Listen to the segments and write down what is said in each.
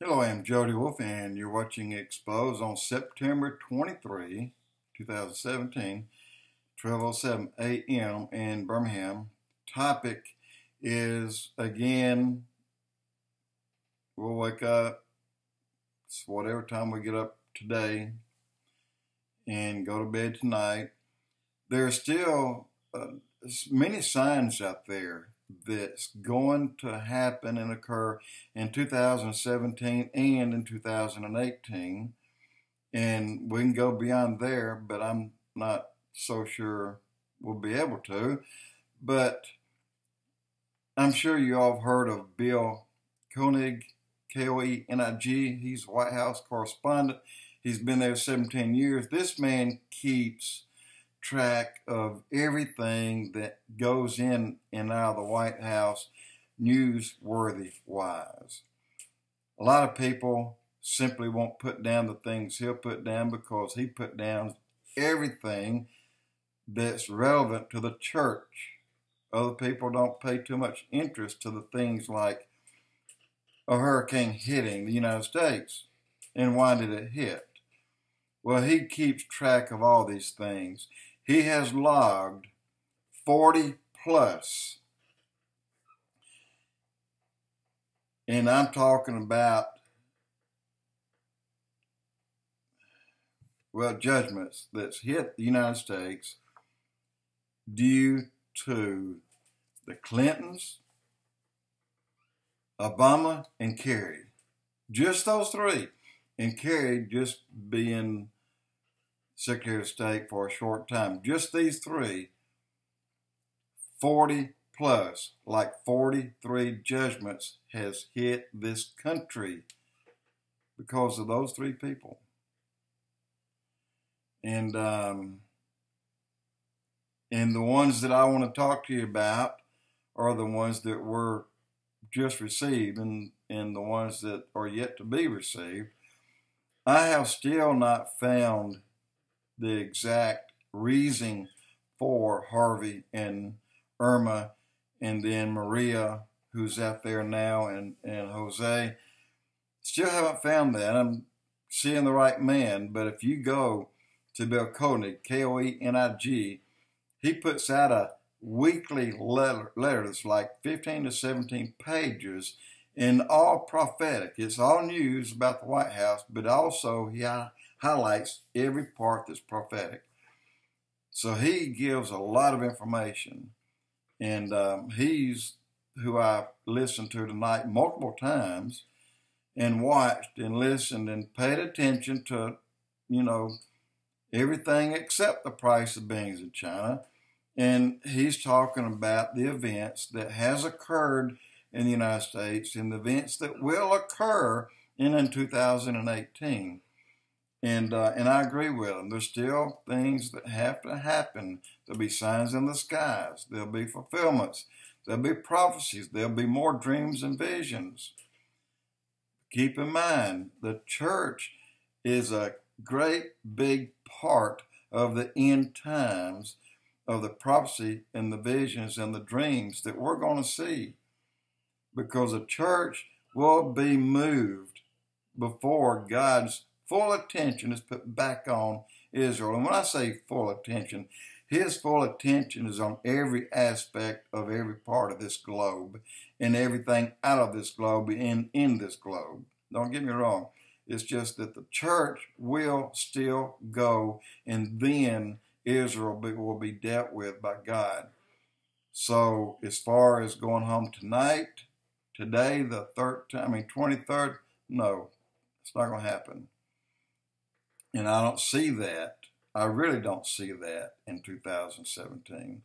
Hello, I'm Jody Wolfe, and you're watching Expose on September 23, 2017, 12:07 a.m. in Birmingham. Topic is again, we'll wake up it's whatever time we get up today and go to bed tonight. There are still uh, many signs out there that's going to happen and occur in 2017 and in 2018. And we can go beyond there, but I'm not so sure we'll be able to. But I'm sure you all have heard of Bill Koenig, K O E N I G. He's White House correspondent. He's been there 17 years. This man keeps track of everything that goes in and out of the White House newsworthy wise. A lot of people simply won't put down the things he'll put down because he put down everything that's relevant to the church. Other people don't pay too much interest to the things like a hurricane hitting the United States and why did it hit? Well, he keeps track of all these things. He has logged 40 plus. And I'm talking about, well, judgments that's hit the United States due to the Clintons, Obama, and Kerry. Just those three. And Kerry just being Secretary of State for a short time. Just these three, 40 plus, like 43 judgments has hit this country because of those three people. And um, and the ones that I want to talk to you about are the ones that were just received and, and the ones that are yet to be received. I have still not found the exact reason for Harvey and Irma and then Maria, who's out there now, and, and Jose. Still haven't found that. I'm seeing the right man, but if you go to Bill Koenig, K O E N I G, he puts out a weekly letter, letter that's like 15 to 17 pages and all prophetic. It's all news about the White House, but also he highlights every part that's prophetic. So he gives a lot of information, and um, he's who I listened to tonight multiple times and watched and listened and paid attention to, you know, everything except the price of beans in China. And he's talking about the events that has occurred in the United States and the events that will occur in, in 2018. And uh, and I agree with them. There's still things that have to happen. There'll be signs in the skies. There'll be fulfillments. There'll be prophecies. There'll be more dreams and visions. Keep in mind, the church is a great big part of the end times of the prophecy and the visions and the dreams that we're going to see. Because the church will be moved before God's full attention is put back on Israel. And when I say full attention, his full attention is on every aspect of every part of this globe and everything out of this globe and in this globe. Don't get me wrong. It's just that the church will still go and then Israel will be dealt with by God. So as far as going home tonight, today, the third, I mean 23rd, no, it's not going to happen. And I don't see that. I really don't see that in 2017.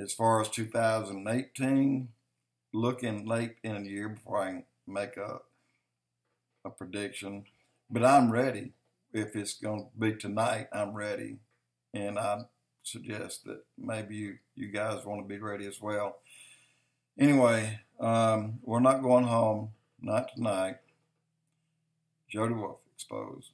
As far as 2018, looking late in the year before I can make a, a prediction. But I'm ready. If it's going to be tonight, I'm ready. And I suggest that maybe you, you guys want to be ready as well. Anyway, um, we're not going home, not tonight. Jody Wolfe, exposed.